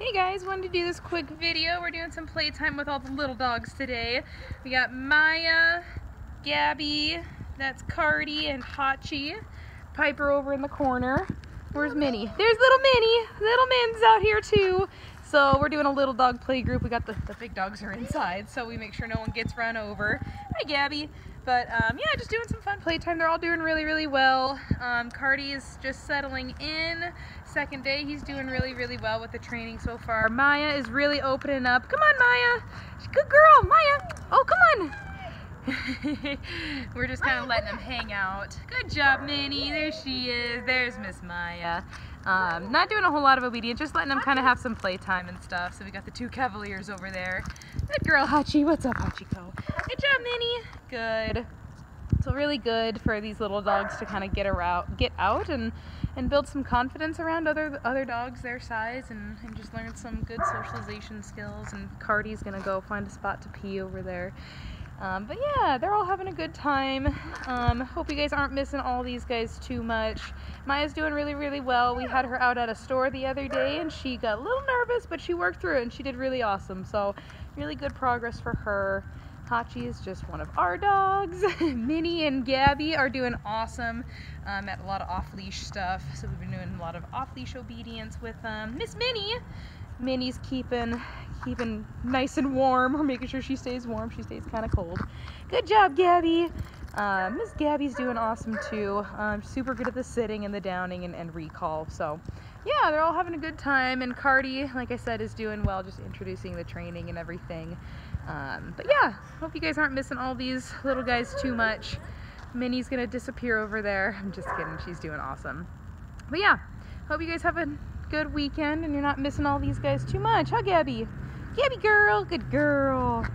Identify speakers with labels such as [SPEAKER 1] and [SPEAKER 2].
[SPEAKER 1] Hey guys, wanted to do this quick video. We're doing some playtime with all the little dogs today. We got Maya, Gabby, that's Cardi, and Hachi. Piper over in the corner. Where's Minnie? There's little Minnie. Little Min's out here too. So we're doing a little dog play group. We got the, the big dogs are inside, so we make sure no one gets run over. Hi Gabby. But um, yeah, just doing some fun playtime. They're all doing really, really well. Um, Cardi is just settling in. Second day, he's doing really, really well with the training so far. Maya is really opening up. Come on, Maya. Good girl, Maya. We're just kind of letting them hang out. Good job, Minnie. There she is. There's Miss Maya. Um, not doing a whole lot of obedience, just letting them kind of have some playtime and stuff. So we got the two Cavaliers over there. Good girl, Hachi. What's up, Hachiko? Good job, Minnie. Good. So really good for these little dogs to kind of get around, get out and and build some confidence around other other dogs their size and, and just learn some good socialization skills. And Cardi's gonna go find a spot to pee over there. Um, but yeah, they're all having a good time. Um, hope you guys aren't missing all these guys too much. Maya's doing really, really well. We had her out at a store the other day and she got a little nervous, but she worked through it and she did really awesome. So really good progress for her. Hachi is just one of our dogs. Minnie and Gabby are doing awesome um, at a lot of off-leash stuff. So we've been doing a lot of off-leash obedience with them. Miss Minnie. Minnie's keeping keeping nice and warm. We're making sure she stays warm. She stays kind of cold. Good job, Gabby. Uh, Miss Gabby's doing awesome too. Um, super good at the sitting and the downing and, and, recall. So yeah, they're all having a good time. And Cardi, like I said, is doing well, just introducing the training and everything. Um, but yeah, hope you guys aren't missing all these little guys too much. Minnie's gonna disappear over there. I'm just kidding, she's doing awesome. But yeah, hope you guys have a good weekend and you're not missing all these guys too much. Huh, Gabby? Gabby girl, good girl.